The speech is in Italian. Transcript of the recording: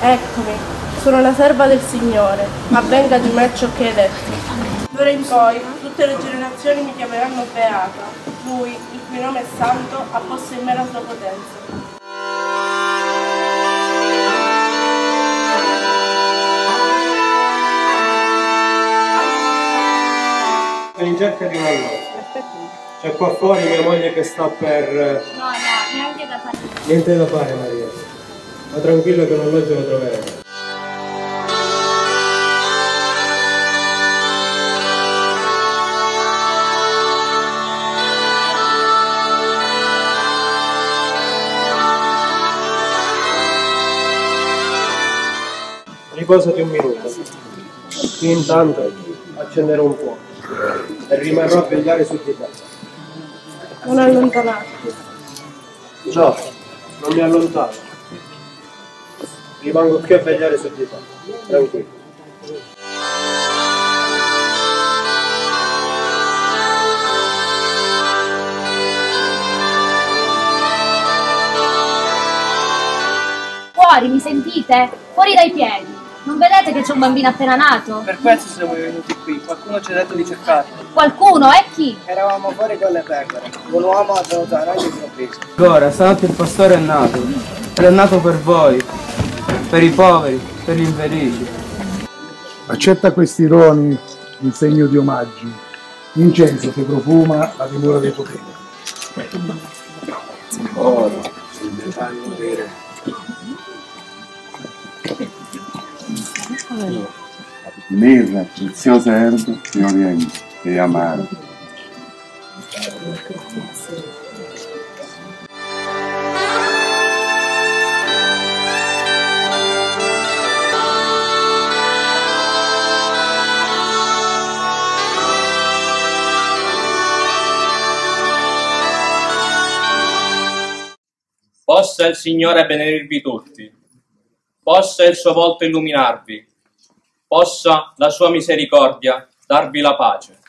Eccomi, sono la serva del Signore, avvenga di me ciò che hai detto. D'ora in poi tutte le generazioni mi chiameranno Beata, Lui, il cui nome è santo, ha posto in me la sua potenza. Sono in cerca di una allora. C'è qua fuori mia moglie che sta per... No, no, neanche da fare. Niente da fare Maria. Ma tranquillo che un alloggio lo troveremo. Riposati un minuto. Io intanto accenderò un fuoco e rimarrò a vegliare su di te. Non allontanarti. No, non mi allontano. Rimango qui a vegliare su di te. Tranquillo. Fuori, mi sentite? Fuori dai piedi. Non vedete che c'è un bambino appena nato? Per questo siamo venuti qui, qualcuno ci ha detto di cercarlo. Qualcuno, e chi? Eravamo fuori con le pecore, un uomo è venuto a noi improvviso. Ora, stanotte il pastore è nato, è nato per voi, per i poveri, per gli infelici. Accetta questi roni in segno di omaggio, incenso che profuma la dimora dei poteri. Oro, il metallo vero. Mirra, preziose erbe di Oriente e amare. Possa il Signore benedirvi tutti, possa il suo volto illuminarvi, possa la sua misericordia darvi la pace.